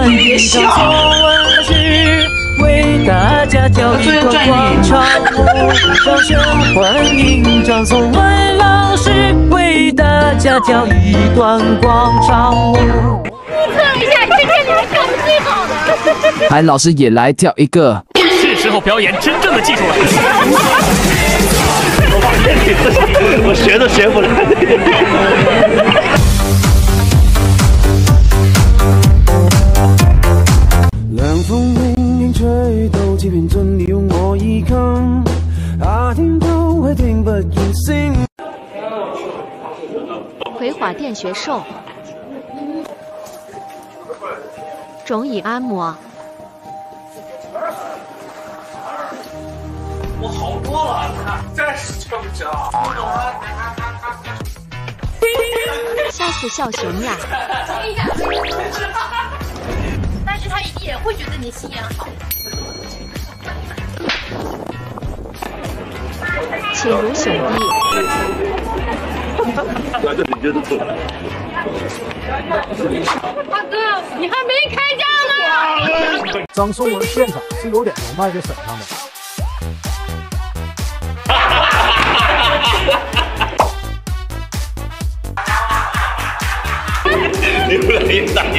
欢迎张松文老师为大家跳一段广场舞。哈测一下，今天你还跳的最好的。哈老师也来跳一个。是时候表演真正的技术了。我学都学不来。葵花电学瘦，中医按摩。我好多了，真是不么强！笑死小熊呀！但是他一定也会觉得你心眼好。请如兄弟？大哥，你还没开价呢！张颂文现场是有点能卖在身上的。哈哈哈哈哈哈！打人。